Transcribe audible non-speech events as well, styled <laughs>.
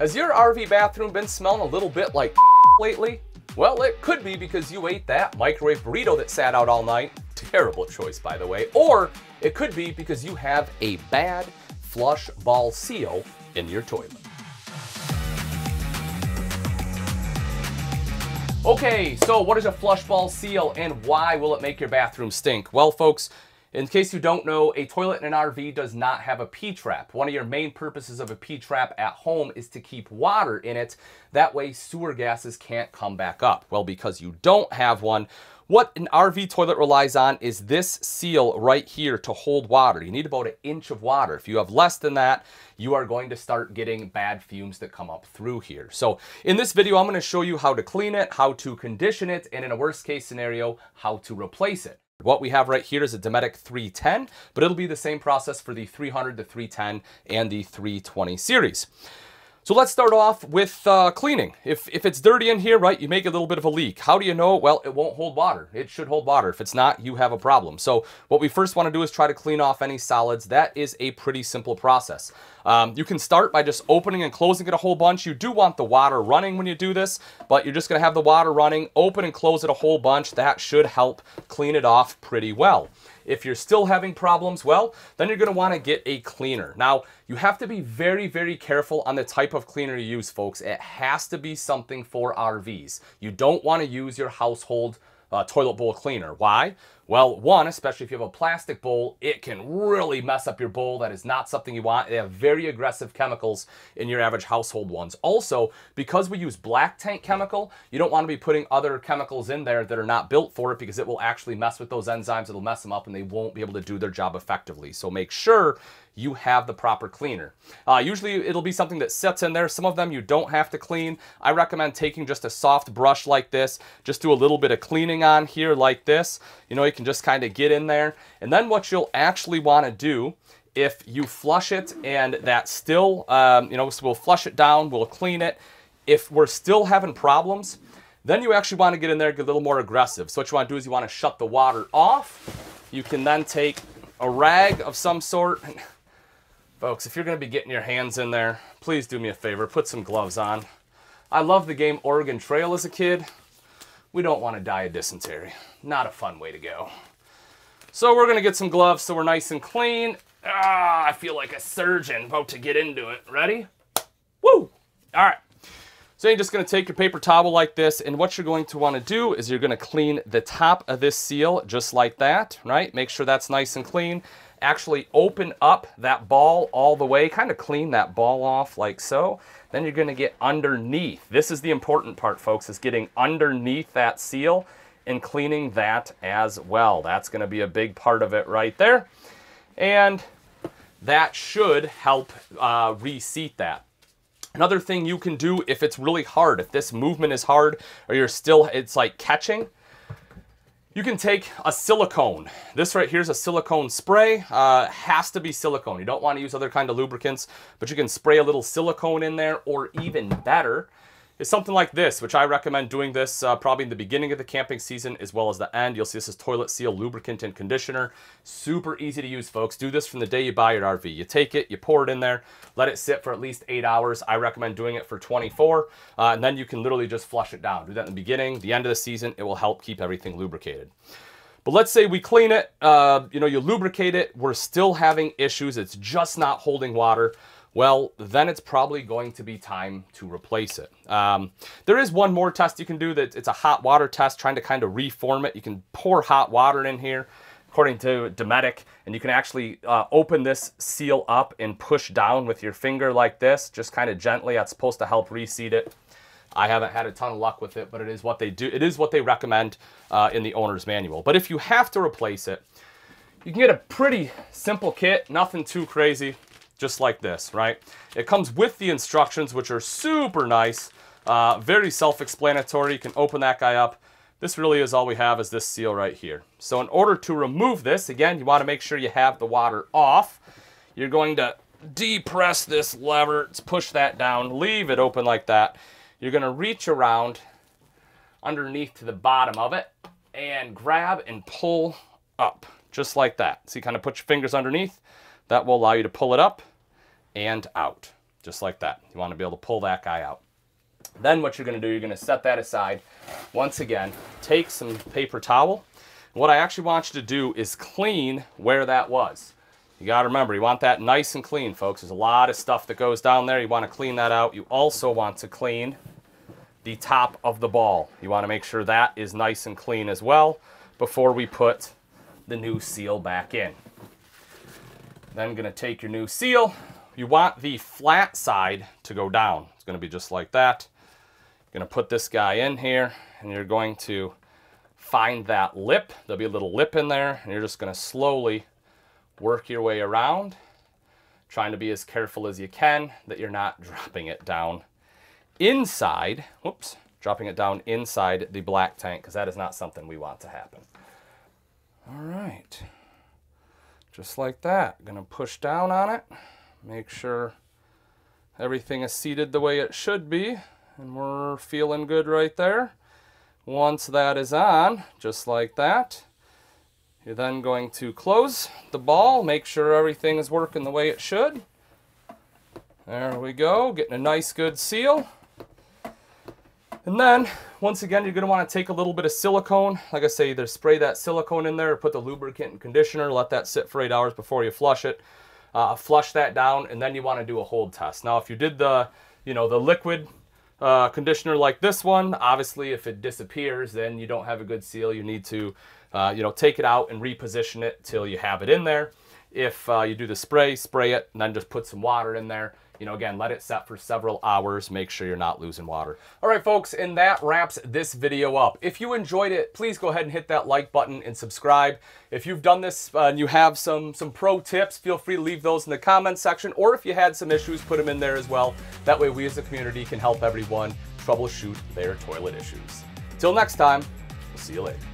Has your RV bathroom been smelling a little bit like <laughs> lately? Well, it could be because you ate that microwave burrito that sat out all night. Terrible choice, by the way. Or it could be because you have a bad flush ball seal in your toilet. Okay, so what is a flush ball seal and why will it make your bathroom stink? Well, folks, in case you don't know, a toilet in an RV does not have a P-trap. One of your main purposes of a P-trap at home is to keep water in it. That way sewer gases can't come back up. Well, because you don't have one, what an RV toilet relies on is this seal right here to hold water. You need about an inch of water. If you have less than that, you are going to start getting bad fumes that come up through here. So in this video, I'm gonna show you how to clean it, how to condition it, and in a worst case scenario, how to replace it. What we have right here is a Dometic 310, but it'll be the same process for the 300, the 310, and the 320 series. So let's start off with uh, cleaning. If, if it's dirty in here, right, you make a little bit of a leak. How do you know? Well, it won't hold water. It should hold water. If it's not, you have a problem. So what we first want to do is try to clean off any solids. That is a pretty simple process. Um, you can start by just opening and closing it a whole bunch. You do want the water running when you do this, but you're just going to have the water running, open and close it a whole bunch. That should help clean it off pretty well. If you're still having problems, well, then you're going to want to get a cleaner. Now, you have to be very, very careful on the type of cleaner you use, folks. It has to be something for RVs. You don't want to use your household uh, toilet bowl cleaner. Why? Well, one, especially if you have a plastic bowl, it can really mess up your bowl. That is not something you want. They have very aggressive chemicals in your average household ones. Also, because we use black tank chemical, you don't want to be putting other chemicals in there that are not built for it because it will actually mess with those enzymes. It'll mess them up and they won't be able to do their job effectively. So make sure you have the proper cleaner. Uh, usually it'll be something that sits in there. Some of them you don't have to clean. I recommend taking just a soft brush like this, just do a little bit of cleaning on here like this. You know, you can just kind of get in there. And then what you'll actually want to do if you flush it and that still, um, you know, so we'll flush it down, we'll clean it. If we're still having problems, then you actually want to get in there, get a little more aggressive. So what you want to do is you want to shut the water off. You can then take a rag of some sort. <laughs> Folks, if you're going to be getting your hands in there, please do me a favor, put some gloves on. I love the game Oregon Trail as a kid. We don't want to die of dysentery. Not a fun way to go. So we're to get some gloves so we're nice and clean. Ah, I feel like a surgeon about to get into it. Ready? Woo! All right. So you're just to take your paper towel like this, and what you're going to want to do is you're to clean the top of this seal just like that, right? Make sure that's nice and clean actually open up that ball all the way, kind of clean that ball off like so. Then you're gonna get underneath. This is the important part, folks, is getting underneath that seal and cleaning that as well. That's gonna be a big part of it right there. And that should help uh, reseat that. Another thing you can do if it's really hard, if this movement is hard or you're still, it's like catching, you can take a silicone. This right here is a silicone spray. Uh, has to be silicone. You don't want to use other kind of lubricants, but you can spray a little silicone in there, or even better, is something like this, which I recommend doing this uh, probably in the beginning of the camping season as well as the end. You'll see this is toilet seal lubricant and conditioner. Super easy to use, folks. Do this from the day you buy your RV. You take it, you pour it in there, let it sit for at least eight hours. I recommend doing it for 24, uh, and then you can literally just flush it down. Do that in the beginning, the end of the season. It will help keep everything lubricated. But let's say we clean it, uh, you know, you lubricate it, we're still having issues, it's just not holding water well, then it's probably going to be time to replace it. Um, there is one more test you can do that it's a hot water test trying to kind of reform it. You can pour hot water in here according to Dometic, and you can actually uh, open this seal up and push down with your finger like this, just kind of gently. That's supposed to help reseat it. I haven't had a ton of luck with it, but it is what they do. It is what they recommend uh, in the owner's manual. But if you have to replace it, you can get a pretty simple kit, nothing too crazy just like this, right? It comes with the instructions, which are super nice, uh, very self-explanatory. You can open that guy up. This really is all we have is this seal right here. So in order to remove this, again, you want to make sure you have the water off. You're going to depress this lever, push that down, leave it open like that. You're going to reach around underneath to the bottom of it and grab and pull up, just like that. So you kind of put your fingers underneath. That will allow you to pull it up and out. just like that. You want to be able to pull that guy out. Then what you're going to do, you're going to set that aside. Once again, take some paper towel. What I actually want you to do is clean where that was. You got to remember, you want that nice and clean, folks. There's a lot of stuff that goes down there. You want to clean that out. You also want to clean the top of the ball. You want to make sure that is nice and clean as well before we put the new seal back in. Then I'm going to take your new seal. You want the flat side to go down. It's going to be just like that. You're going to put this guy in here and you're going to find that lip. There'll be a little lip in there and you're just going to slowly work your way around, trying to be as careful as you can that you're not <laughs> dropping it down inside, whoops, dropping it down inside the black tank because that is not something we want to happen. All right, just like that. Gonna push down on it, make sure everything is seated the way it should be, and we're feeling good right there. Once that is on, just like that, you're then going to close the ball, make sure everything is working the way it should. There we go, getting a nice good seal. And then, once again, you're going to want to take a little bit of silicone. Like I say, either spray that silicone in there or put the lubricant and conditioner, let that sit for eight hours before you flush it. Uh, flush that down, and then you want to do a hold test. Now, if you did the, you know, the liquid uh, conditioner like this one, obviously if it disappears, then you don't have a good seal. You need to, uh, you know, take it out and reposition it till you have it in there. If uh, you do the spray, spray it, and then just put some water in there you know, again, let it set for several hours. Make sure you're not losing water. All right, folks, and that wraps this video up. If you enjoyed it, please go ahead and hit that like button and subscribe. If you've done this uh, and you have some, some pro tips, feel free to leave those in the comments section, or if you had some issues, put them in there as well. That way we as a community can help everyone troubleshoot their toilet issues. Till next time, we'll see you later.